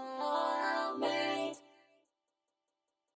Oh.